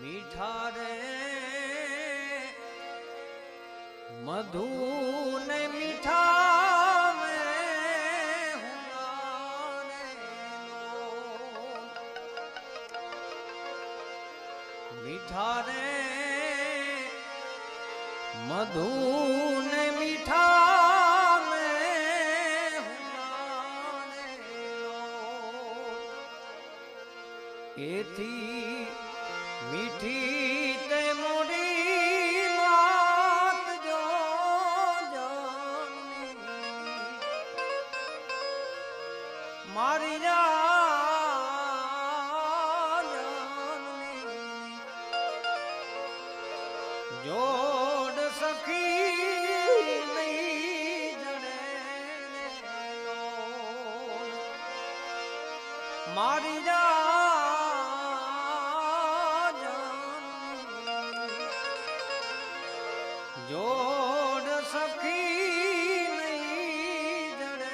મીઠા રે મધુ ને મીઠા. મીઠા રે મધુ ને મીઠા. એથી મીઠી તે મોરી માત જો. મારી. જોડ સખી નહીં લોલ. મારી જાન જોડ સખી નહીં જડે.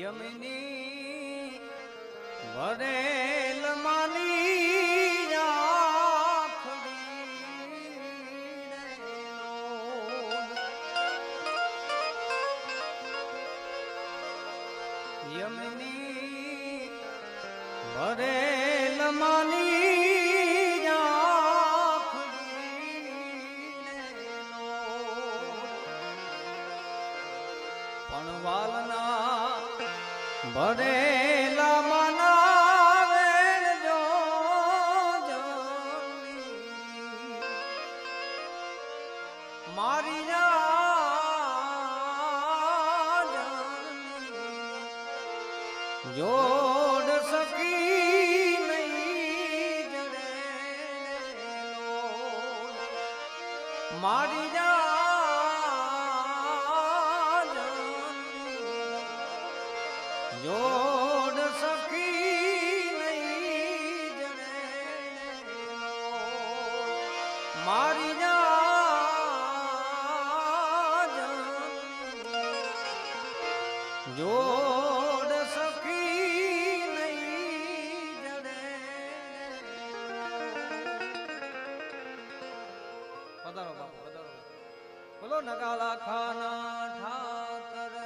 યમની વરેલ યમની વરેલ માની. પણ વાલના ભરેલા મનાવેલ જો મારી જાન જોડ સકી નહીં જડે. મારી જાન જોડ સખી નહીં જડે મારી જાન જોડ બોલો નગાલા ખાના ઠાકર.